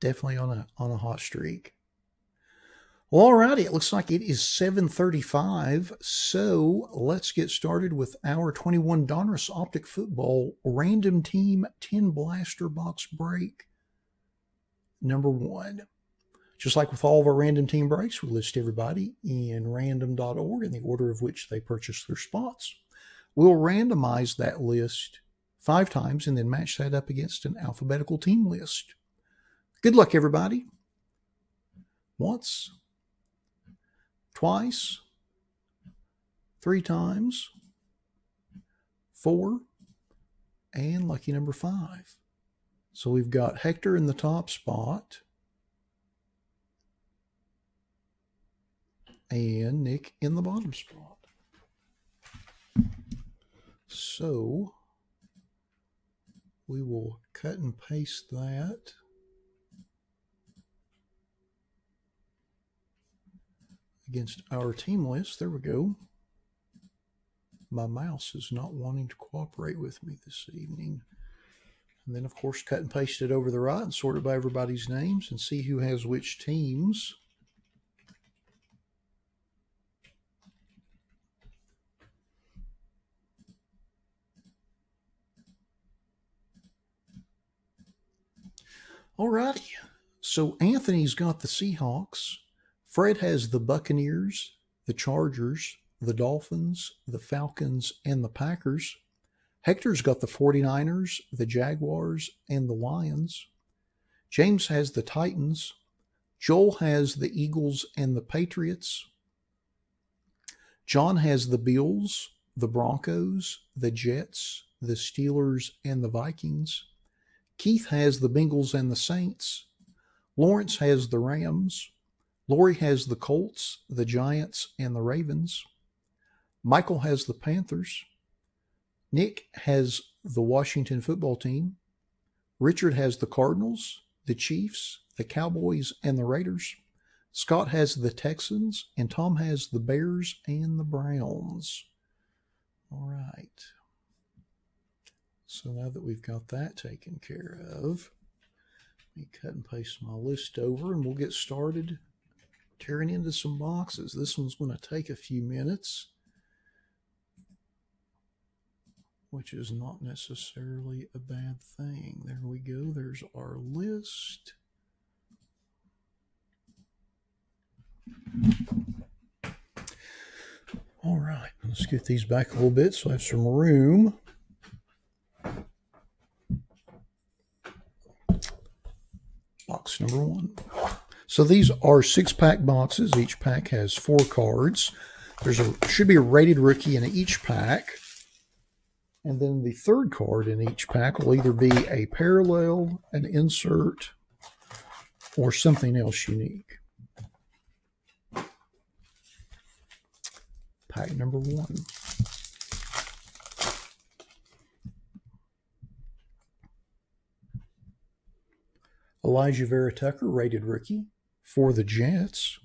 definitely on a on a hot streak. Well, alrighty, it looks like it is 7:35, so let's get started with our 21 Donruss Optic Football Random Team 10 Blaster Box Break number one. Just like with all of our random team breaks, we list everybody in random.org in the order of which they purchased their spots. We'll randomize that list five times and then match that up against an alphabetical team list. Good luck, everybody. Once, twice, three times, four, and lucky number five. So we've got Hector in the top spot. And Nick in the bottom spot. So we will cut and paste that. Against our team list. There we go. My mouse is not wanting to cooperate with me this evening. And then, of course, cut and paste it over the right and sort it by everybody's names and see who has which teams. Alrighty. So Anthony's got the Seahawks. Fred has the Buccaneers, the Chargers, the Dolphins, the Falcons, and the Packers. Hector's got the 49ers, the Jaguars, and the Lions. James has the Titans. Joel has the Eagles and the Patriots. John has the Bills, the Broncos, the Jets, the Steelers, and the Vikings. Keith has the Bengals and the Saints. Lawrence has the Rams. Lori has the Colts, the Giants, and the Ravens. Michael has the Panthers. Nick has the Washington football team. Richard has the Cardinals, the Chiefs, the Cowboys, and the Raiders. Scott has the Texans, and Tom has the Bears and the Browns. All right. So now that we've got that taken care of, let me cut and paste my list over and we'll get started tearing into some boxes. This one's going to take a few minutes, which is not necessarily a bad thing. There we go. There's our list. All right, let's get these back a little bit so I have some room. Box number one. So these are six pack boxes. Each pack has four cards. There's a should be a rated rookie in each pack. And then the third card in each pack will either be a parallel, an insert, or something else unique. Pack number one. Alijah Vera Tucker, rated rookie for the Jets.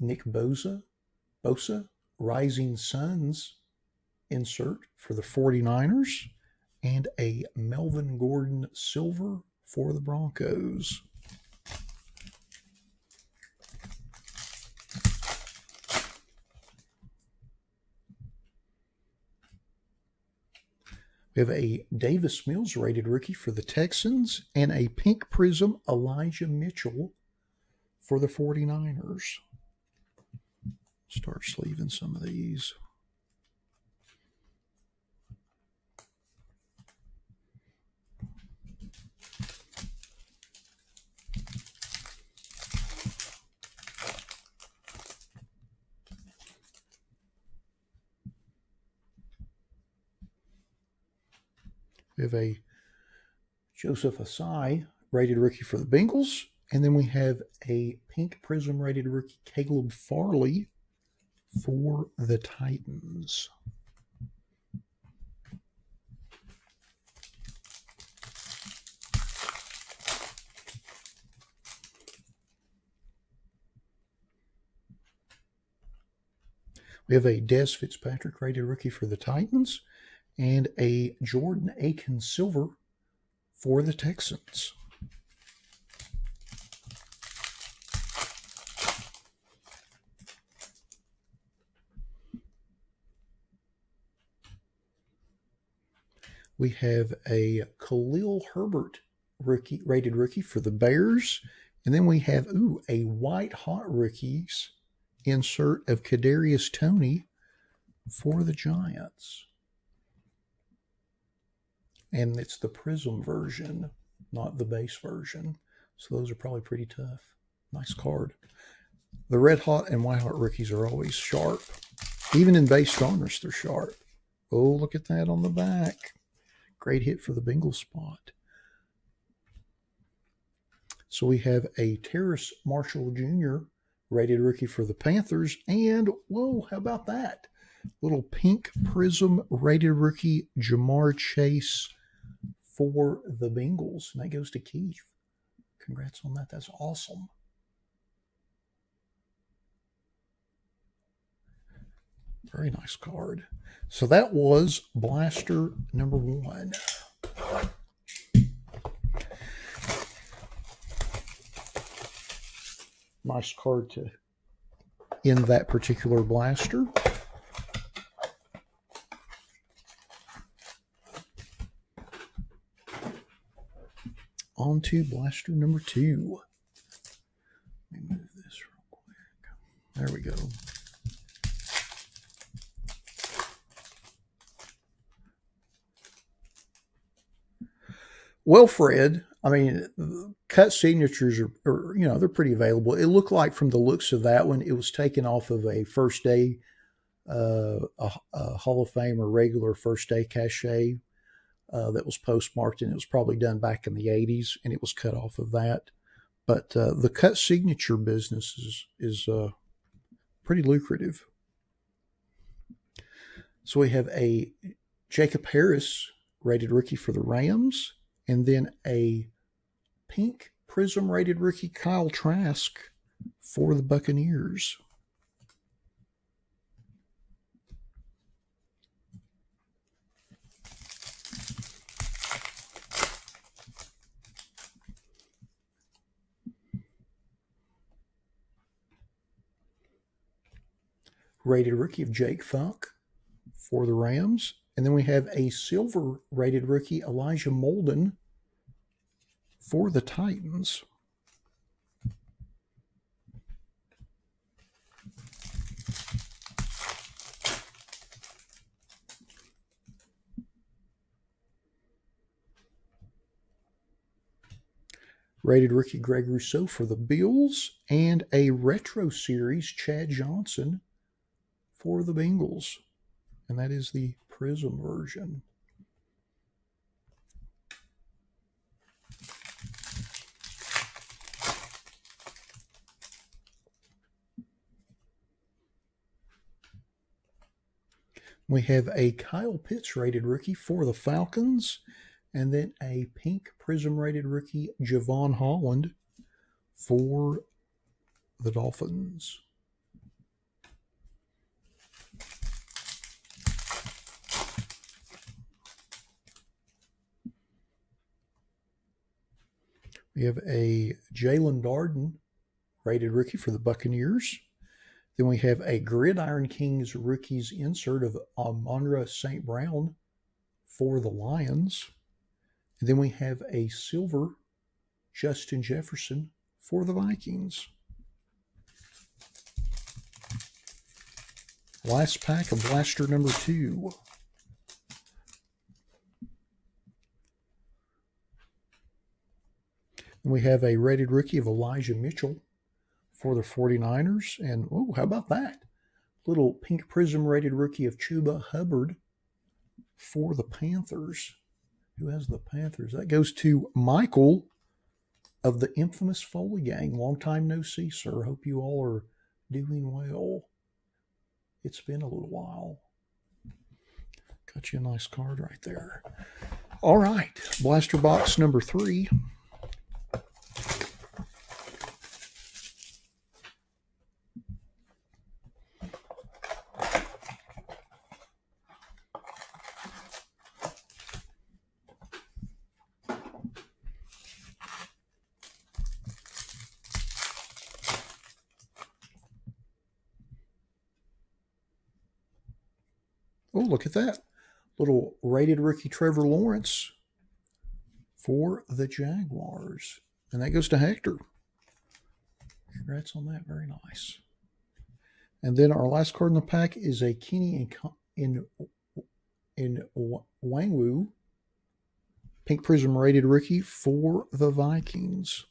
Nick Bosa, Bosa, Rising Suns insert for the 49ers, and a Melvin Gordon Silver for the Broncos. We have a Davis Mills rated rookie for the Texans and a pink prism Elijah Mitchell for the 49ers. Start sleeving some of these. We have a Joseph Ossai rated rookie for the Bengals. And then we have a pink prism rated rookie, Caleb Farley, for the Titans. We have a Dez Fitzpatrick rated rookie for the Titans and a Jordan Aiken Silver for the Texans. We have a Khalil Herbert rookie rated rookie for the Bears. And then we have ooh, a white hot rookies insert of Kadarius Toney for the Giants. And it's the Prism version, not the base version. So those are probably pretty tough. Nice card. The red hot and white hot rookies are always sharp. Even in base Donruss, they're sharp. Oh, look at that on the back. Great hit for the Bengals spot. So we have a Terrace Marshall Jr. rated rookie for the Panthers. And, whoa, how about that? Little pink prism rated rookie Ja'Marr Chase for the Bengals. And that goes to Keith. Congrats on that. That's awesome. Very nice card. So that was Blaster number one. nice card to end that particular blaster. On to blaster number two. Let me move this real quick. There we go. Well, Fred, I mean, cut signatures are, are, you know, they're pretty available. It looked like from the looks of that one, it was taken off of a first day, uh, a, a Hall of Fame or regular first day cachet uh, that was postmarked, and it was probably done back in the 80s, and it was cut off of that. But uh, the cut signature business is, is uh, pretty lucrative. So we have a Jacob Harris rated rookie for the Rams, and then a pink prism rated rookie Kyle Trask for the Buccaneers. Rated rookie of Jake Funk for the Rams. And then we have a silver rated rookie, Elijah Molden for the Titans. Rated rookie Greg Rousseau for the Bills, and a retro series Chad Johnson for the Bengals. And that is the Prism version. We have a Kyle Pitts rated rookie for the Falcons, and then a pink prism rated rookie, Jevon Holland, for the Dolphins. We have a Jaelon Darden rated rookie for the Buccaneers. Then we have a Gridiron Kings rookies insert of Amon-Ra St. Brown for the Lions. And then we have a silver Justin Jefferson for the Vikings. Last pack of blaster number two. We have a rated rookie of Elijah Mitchell for the 49ers. And, oh, how about that? Little pink prism rated rookie of Chuba Hubbard for the Panthers. Who has the Panthers? That goes to Michael of the infamous Foley Gang. Long time no see, sir. Hope you all are doing well. It's been a little while. Got you a nice card right there. All right, blaster box number three. Oh, look at that. little rated rookie Trevor Lawrence for the Jaguars. And that goes to Hector. Congrats on that. Very nice. And then our last card in the pack is a Kenny in in in Nwangwu, pink prism rated rookie for the Vikings.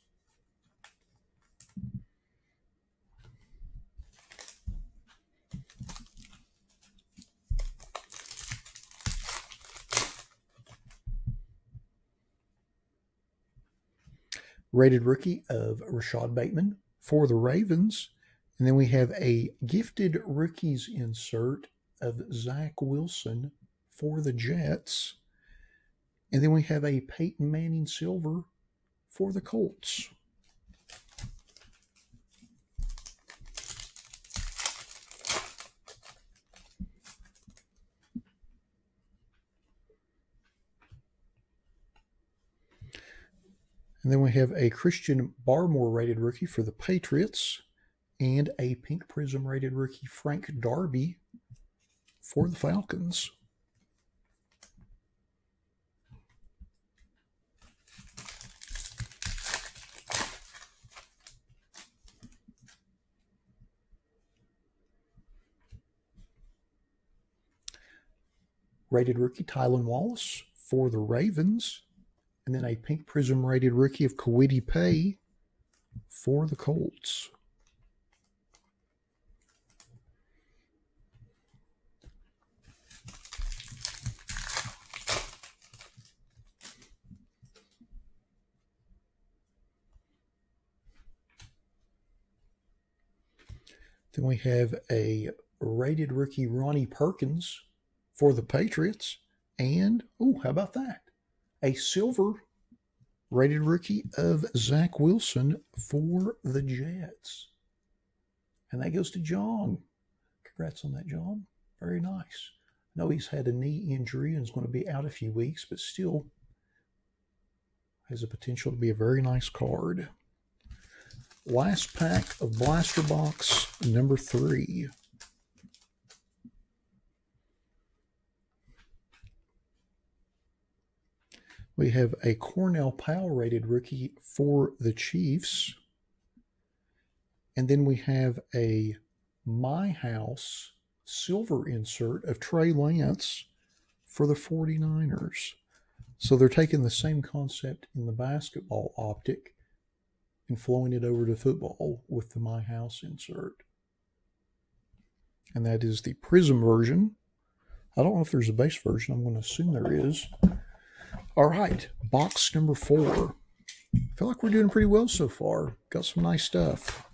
Rated rookie of Rashod Bateman for the Ravens. And then we have a gifted rookies insert of Zach Wilson for the Jets. And then we have a Peyton Manning silver for the Colts. And then we have a Christian Barmore rated rookie for the Patriots and a Pink Prism rated rookie Frank Darby for the Falcons. Rated rookie Tylan Wallace for the Ravens and then a pink prism rated rookie of Kwity Paye for the Colts. Then we have a rated rookie Ronnie Perkins for the Patriots. And, oh, how about that? A silver rated rookie of Zach Wilson for the Jets. And that goes to John. Congrats on that, John. Very nice. I know he's had a knee injury and is going to be out a few weeks, but still has a potential to be a very nice card. Last pack of Blaster Box number three. We have a Cornell Powell rated rookie for the Chiefs. And then we have a My House silver insert of Trey Lance for the 49ers. So they're taking the same concept in the basketball optic and flowing it over to football with the My House insert. And that is the Prism version. I don't know if there's a base version. I'm going to assume there is. All right, box number four. I feel like we're doing pretty well so far. Got some nice stuff.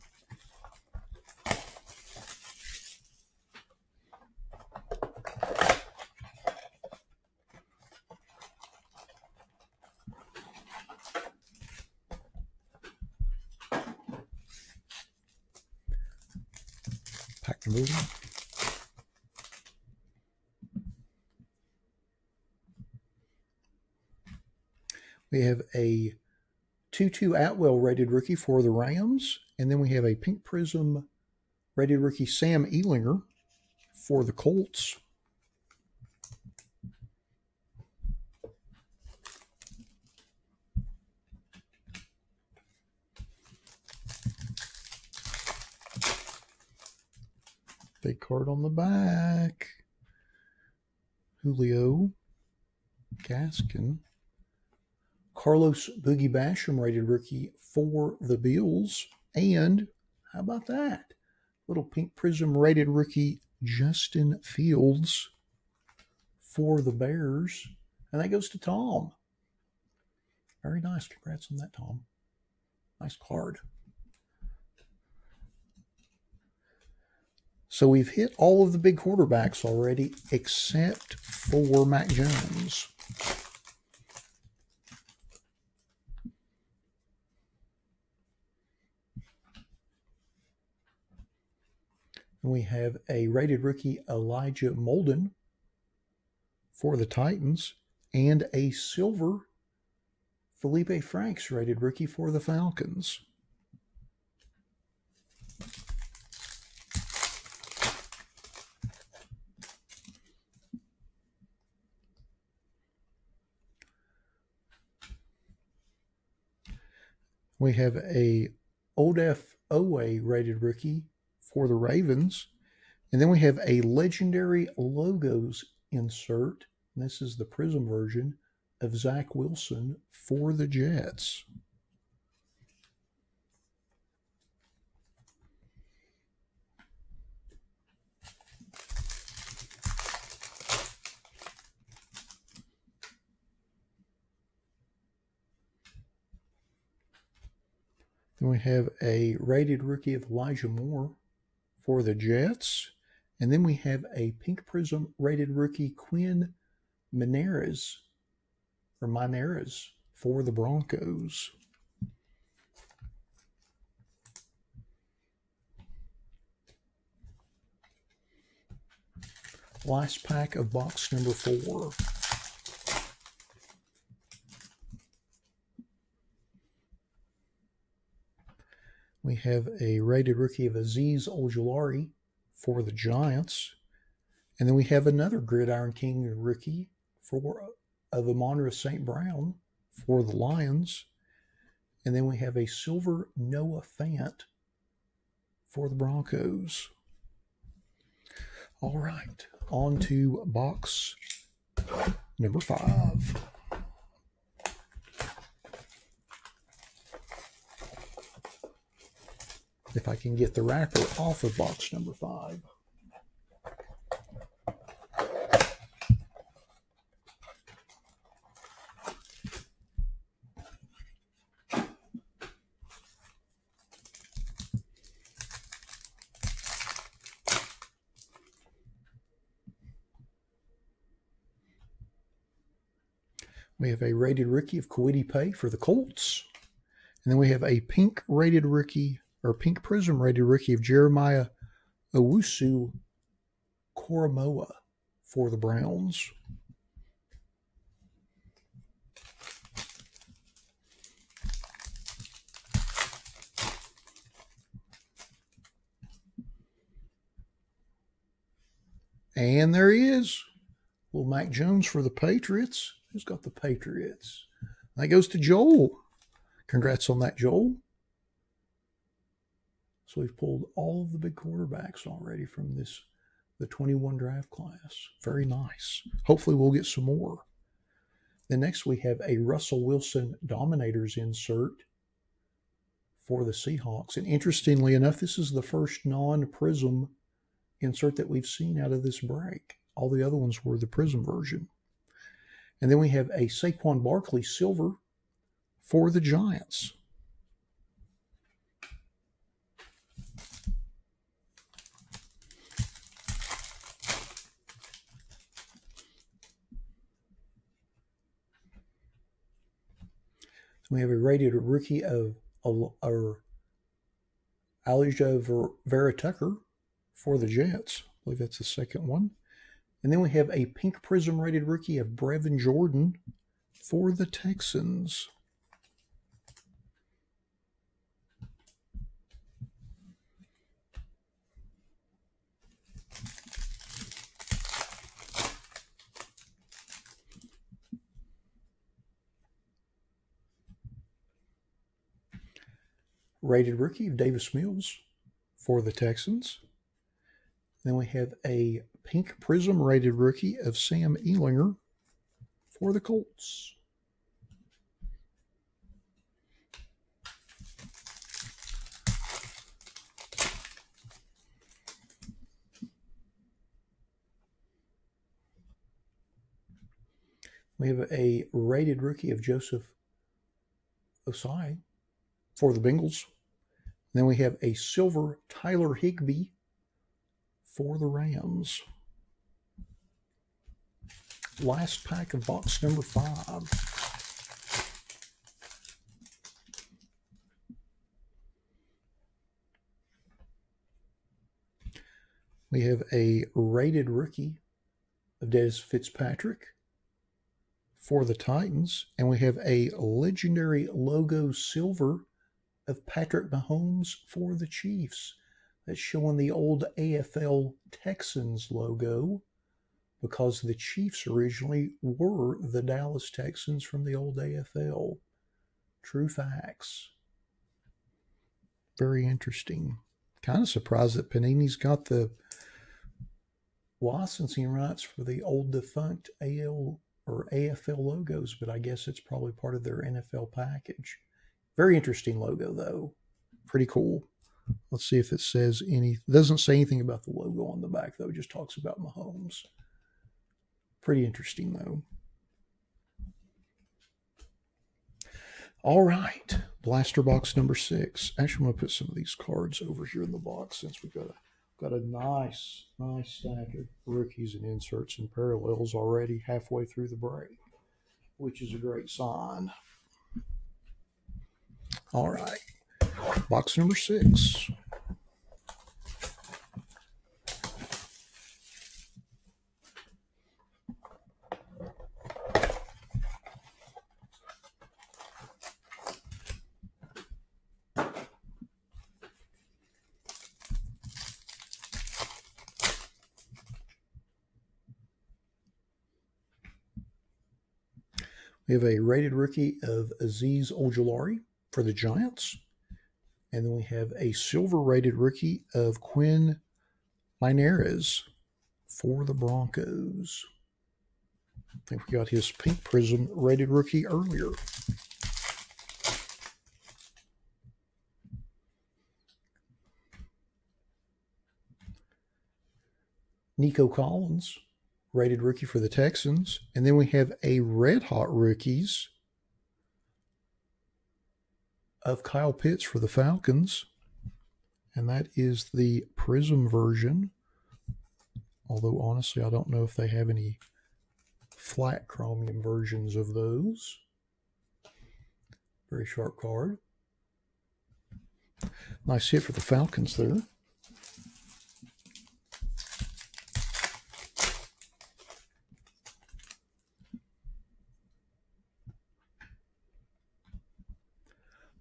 Pack the movie. We have a Tutu Atwell rated rookie for the Rams. And then we have a Pink Prism rated rookie Sam Ehlinger for the Colts. Big card on the back. Julio Gaskin. Carlos Boogie Basham rated rookie for the Bills. And how about that? Little pink prism rated rookie Justin Fields for the Bears. And that goes to Tom. Very nice. Congrats on that, Tom. Nice card. So we've hit all of the big quarterbacks already except for Mac Jones. And we have a rated rookie, Elijah Molden, for the Titans, and a silver, Felipe Franks, rated rookie for the Falcons. We have a Odafe Oweh rated rookie for the Ravens. And then we have a legendary logos insert. This is the Prism version of Zach Wilson for the Jets. Then we have a rated rookie of Elijah Moore for the Jets. And then we have a Pink Prism rated rookie Quinn Mineras, or Mineras, for the Broncos. Last pack of box number four. We have a rated rookie of Aziz Ojulari for the Giants. And then we have another Gridiron King rookie for of Amon-Ra St. Brown for the Lions. And then we have a silver Noah Fant for the Broncos. All right, on to box number five. If I can get the wrapper off of box number five. We have a rated rookie of Kwity Paye for the Colts. And then we have a pink rated rookie or pink prism rated rookie of Jeremiah Owusu Koramoah for the Browns. And there he is. Little Mac Jones for the Patriots. Who's got the Patriots? That goes to Joel. Congrats on that, Joel. So we've pulled all of the big quarterbacks already from this the 21 draft class. Very nice. Hopefully we'll get some more. Then next we have a Russell Wilson Dominators insert for the Seahawks. And interestingly enough, this is the first non-prism insert that we've seen out of this break. All the other ones were the prism version. And then we have a Saquon Barkley silver for the Giants. We have a rated rookie of or Alijah Vera Tucker for the Jets. I believe that's the second one. And then we have a pink prism rated rookie of Brevin Jordan for the Texans. Rated rookie of Davis Mills for the Texans. Then we have a pink prism rated rookie of Sam Ehlinger for the Colts. We have a rated rookie of Joseph Ossai for the Bengals. Then we have a silver Tyler Higbee for the Rams. Last pack of box number five. We have a rated rookie of Dez Fitzpatrick for the Titans, and we have a legendary logo silver of Patrick Mahomes for the Chiefs. That's showing the old AFL Texans logo because the Chiefs originally were the Dallas Texans from the old AFL. True facts. Very interesting. Kind of surprised that Panini's got the licensing rights for the old defunct AL or AFL logos, but I guess it's probably part of their NFL package. Very interesting logo though. Pretty cool. Let's see if it says any. Doesn't say anything about the logo on the back though. It just talks about Mahomes. Pretty interesting though. All right, blaster box number six. Actually, I'm gonna put some of these cards over here in the box since we've got a got a nice, nice stack of rookies and inserts and parallels already halfway through the break, which is a great sign. All right, box number six. We have a rated rookie of Aziz Ojulari for the Giants. And then we have a silver rated rookie of Quinn Meinerz for the Broncos. I think we got his pink prism rated rookie earlier. Nico Collins rated rookie for the Texans. And then we have a red hot rookies of Kyle Pitts for the Falcons. And that is the Prism version. Although, honestly, I don't know if they have any flat chromium versions of those. Very sharp card. Nice hit for the Falcons there.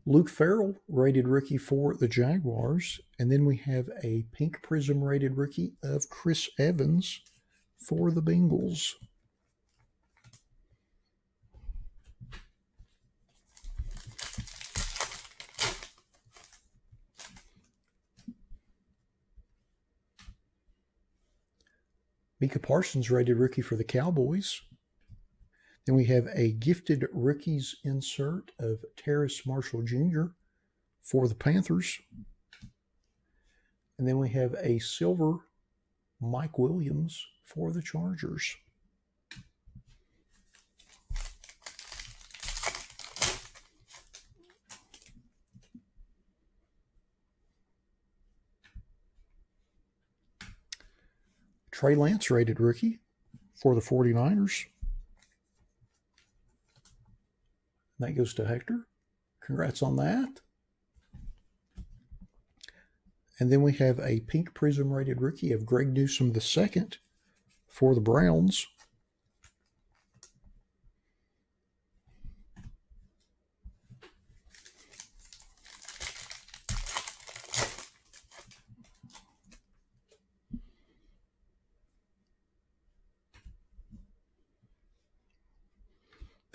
Luke Farrell, rated rookie for the Jaguars. And then we have a pink prism rated rookie of Chris Evans for the Bengals. Micah Parsons, rated rookie for the Cowboys. Then we have a gifted rookies insert of Terrace Marshall Jr. for the Panthers. And then we have a silver Mike Williams for the Chargers. Trey Lance rated rookie for the 49ers. That goes to Hector. Congrats on that. And then we have a pink prism rated rookie of Greg Newsome II for the Browns.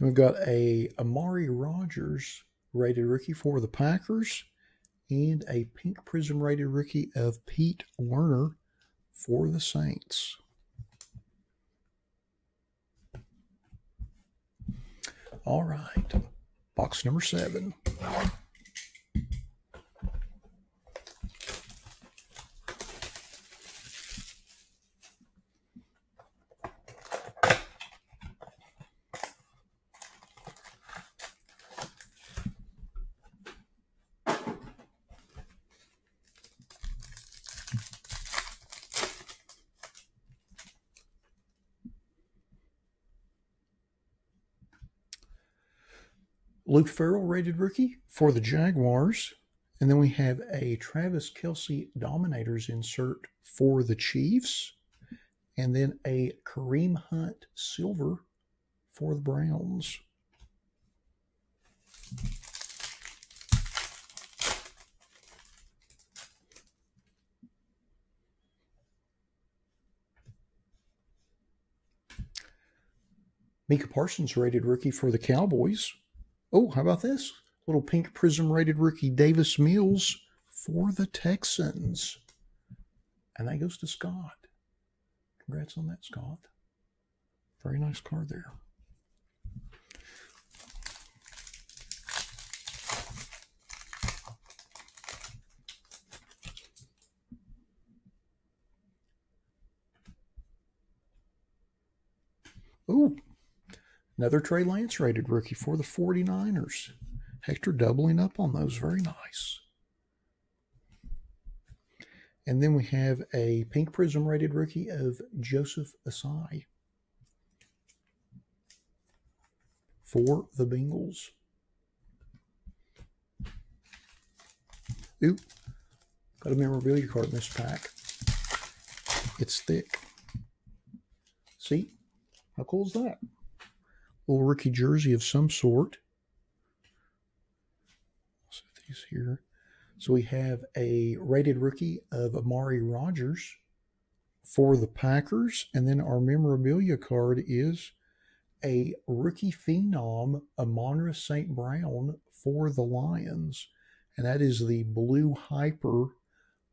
Then we've got a Amari Rogers rated rookie for the Packers and a pink prism rated rookie of Pete Werner for the Saints. All right, box number seven. Luke Farrell rated rookie for the Jaguars. And then we have a Travis Kelce Dominators insert for the Chiefs. And then a Kareem Hunt silver for the Browns. Micah Parsons rated rookie for the Cowboys. Oh, how about this? Little pink prism rated rookie Davis Mills for the Texans. And that goes to Scott. Congrats on that, Scott. Very nice card there. Ooh, another Trey Lance rated rookie for the 49ers. Hector doubling up on those. Very nice. And then we have a pink prism rated rookie of Joseph Ossai for the Bengals. Ooh, got a memorabilia card in this pack. It's thick. See? How cool is that? Little rookie jersey of some sort. Set these here. So we have a rated rookie of Amari Rogers for the Packers. And then our memorabilia card is a rookie phenom, Amon-Ra St. Brown for the Lions. And that is the blue hyper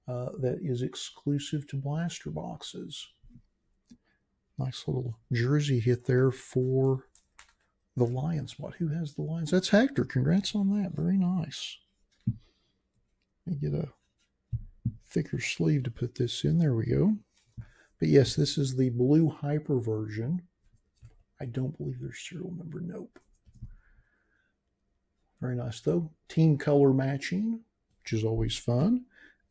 uh, that is exclusive to blaster boxes. Nice little jersey hit there for the Lions. What? Who has the Lions? That's Hector. Congrats on that. Very nice. Let me get a thicker sleeve to put this in. There we go. But yes, this is the blue hyper version. I don't believe there's serial number. Nope. Very nice though. Team color matching, which is always fun.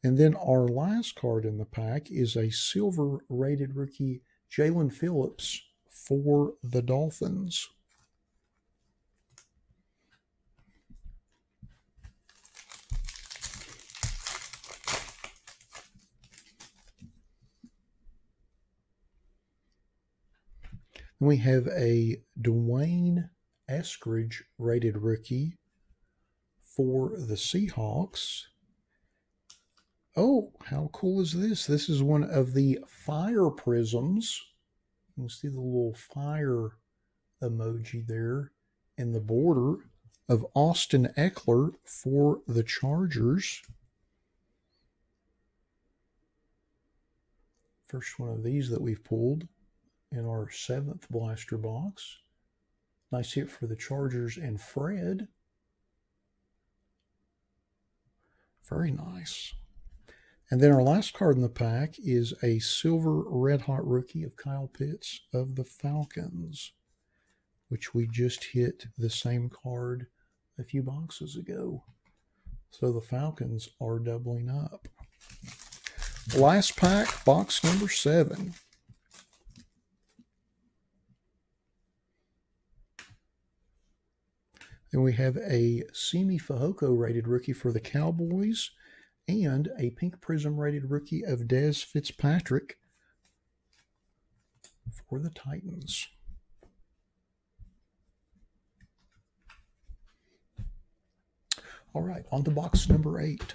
And then our last card in the pack is a silver rated rookie Jaelan Phillips for the Dolphins. Then we have a D'Wayne Eskridge rated rookie for the Seahawks. Oh, how cool is this? This is one of the fire prisms. You can see the little fire emoji there in the border of Austin Ekeler for the Chargers. First one of these that we've pulled in our seventh blaster box. Nice hit for the Chargers and Fred. Very nice. And then our last card in the pack is a silver red hot rookie of Kyle Pitts of the Falcons, which we just hit the same card a few boxes ago. So the Falcons are doubling up. Last pack, box number seven. Then we have a Simi Fehoko rated rookie for the Cowboys and a Pink Prism rated rookie of Dez Fitzpatrick for the Titans. All right, on to box number eight.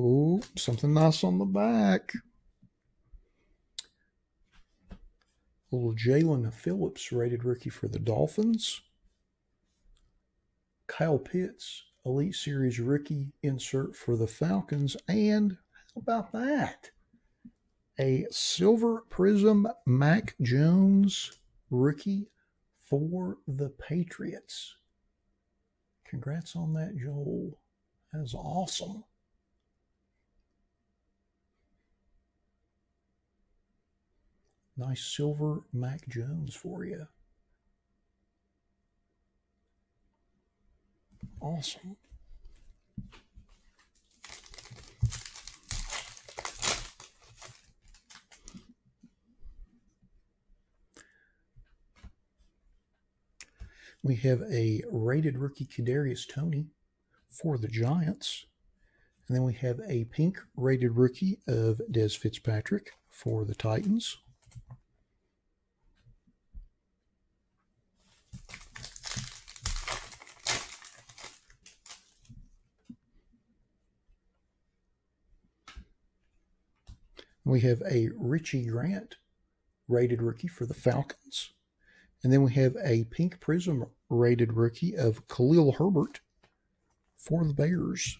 Oh, something nice on the back. Little Jaelan Phillips rated rookie for the Dolphins. Kyle Pitts, Elite Series rookie insert for the Falcons. And how about that? A Silver Prism Mac Jones rookie for the Patriots. Congrats on that, Joel. That is awesome. Nice silver Mac Jones for you. Awesome. We have a rated rookie Kadarius Toney for the Giants. And then we have a pink rated rookie of Dez Fitzpatrick for the Titans. We have a Richie Grant rated rookie for the Falcons. And then we have a pink prism rated rookie of Khalil Herbert for the Bears.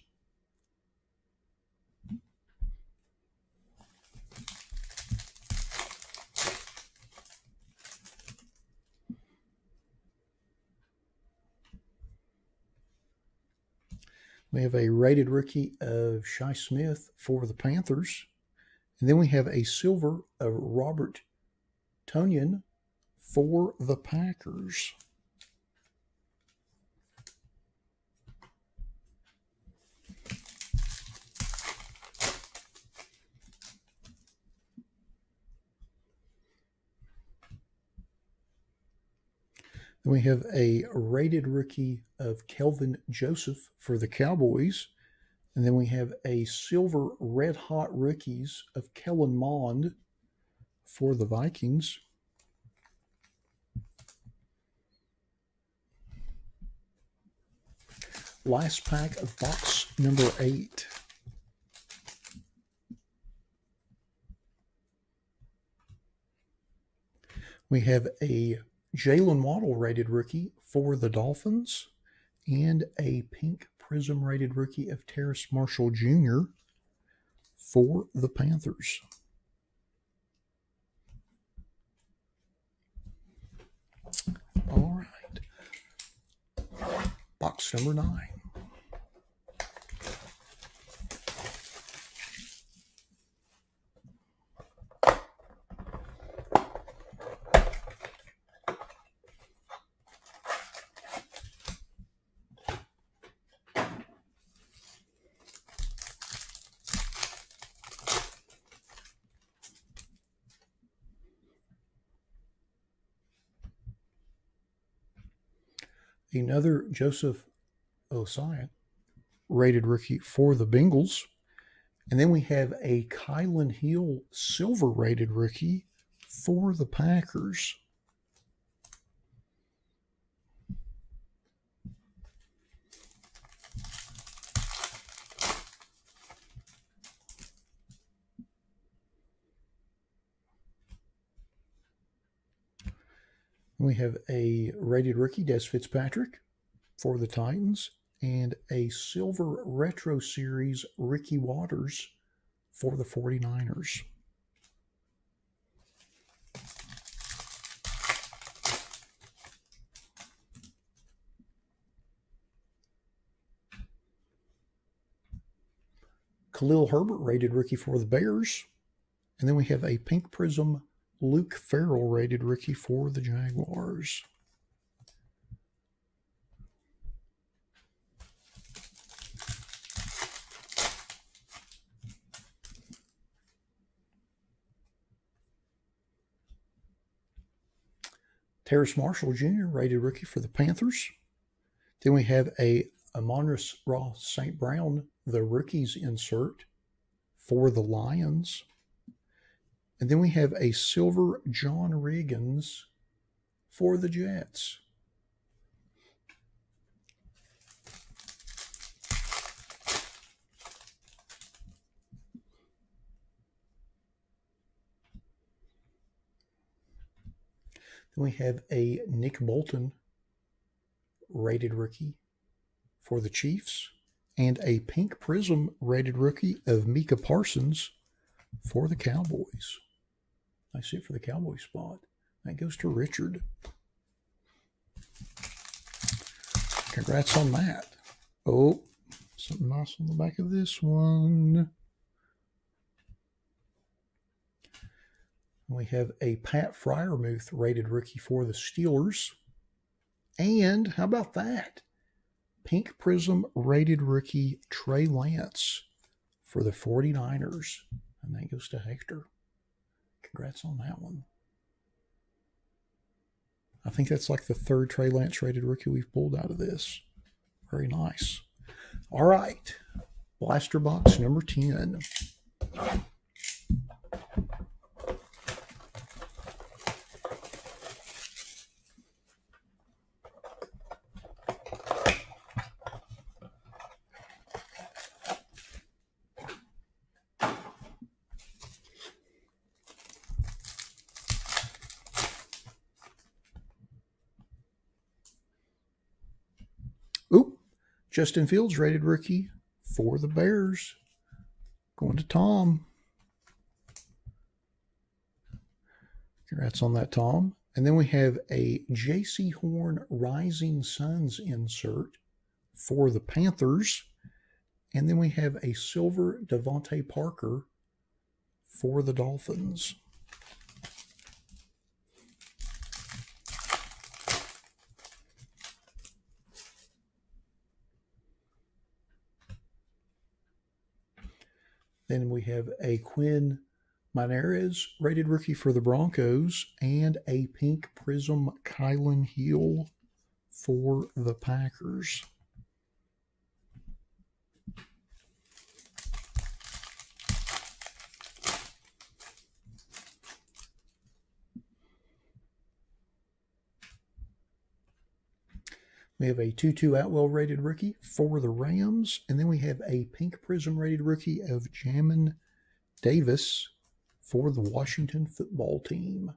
We have a rated rookie of Shi Smith for the Panthers. And then we have a silver of Robert Tonyan for the Packers. Then we have a rated rookie of Kelvin Joseph for the Cowboys. And then we have a silver red hot rookies of Kellen Mond for the Vikings. Last pack of box number eight. We have a Jaylen Waddle rated rookie for the Dolphins and a pink prism rated rookie of Terrace Marshall Jr. for the Panthers. All right. Box number nine. Another Joseph Ossai rated rookie for the Bengals. And then we have a Kylin Hill silver rated rookie for the Packers. Have a rated rookie, Dez Fitzpatrick, for the Titans, and a silver retro series, Ricky Watters, for the 49ers. Khalil Herbert rated rookie for the Bears. And then we have a pink prism Luke Farrell rated rookie for the Jaguars. Terrace Marshall Jr. rated rookie for the Panthers. Then we have a Amon-Ra Ross St. Brown, the rookies insert for the Lions. And then we have a silver John Riggins for the Jets. Then we have a Nick Bolton rated rookie for the Chiefs and a pink prism rated rookie of Micah Parsons for the Cowboys. I see it for the Cowboy spot. That goes to Richard. Congrats on that. Oh, something nice on the back of this one. We have a Pat Freiermuth rated rookie for the Steelers. And how about that? Pink Prism rated rookie Trey Lance for the 49ers. And that goes to Hector. Congrats on that one. I think that's like the third Trey Lance rated rookie we've pulled out of this. Very nice. All right. Blaster box number 10. Justin Fields, rated rookie for the Bears. Going to Tom. Congrats on that, Tom. And then we have a Jaycee Horn Rising Suns insert for the Panthers. And then we have a silver DeVante Parker for the Dolphins. Then we have a Quinn Meinerz, rated rookie for the Broncos, and a pink prism Kylin Hill for the Packers. We have a Tutu Atwell rated rookie for the Rams. And then we have a pink prism rated rookie of Jamin Davis for the Washington football team.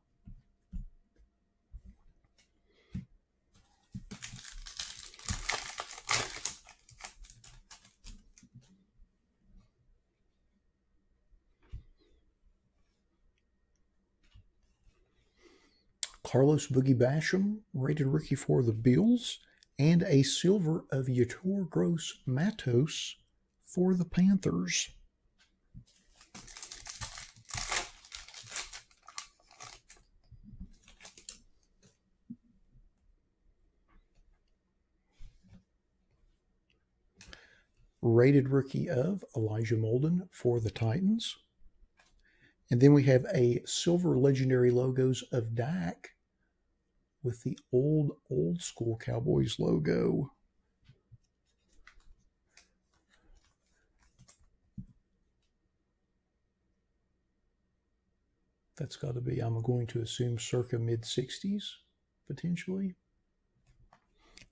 Carlos Boogie Basham, rated rookie for the Bills, and a silver of Yetur Gross Matos for the Panthers. rated rookie of Elijah Molden for the Titans. And then we have a silver legendary logos of Dak with the old, old school Cowboys logo. That's got to be, I'm going to assume, circa mid 60s, potentially.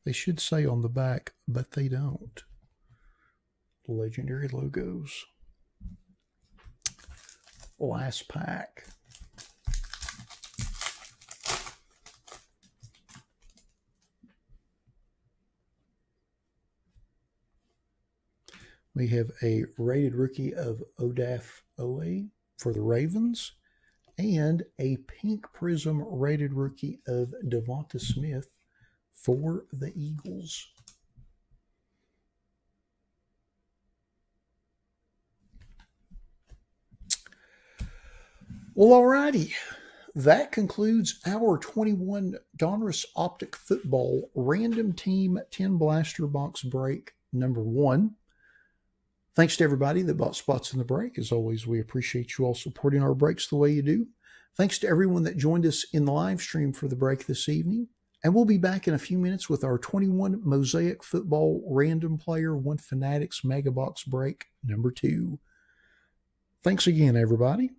They should say on the back, but they don't legendary logos. Last pack. We have a rated rookie of Odafe Oweh for the Ravens and a pink prism rated rookie of DeVonta Smith for the Eagles. Well, alrighty. That concludes our 21 Donruss Optic Football Random Team 10 Blaster Box Break number one. Thanks to everybody that bought spots in the break. As always, we appreciate you all supporting our breaks the way you do. Thanks to everyone that joined us in the live stream for the break this evening. And we'll be back in a few minutes with our 21 Mosaic Football Random Player One Fanatics Mega Box Break number two. Thanks again, everybody.